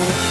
Show.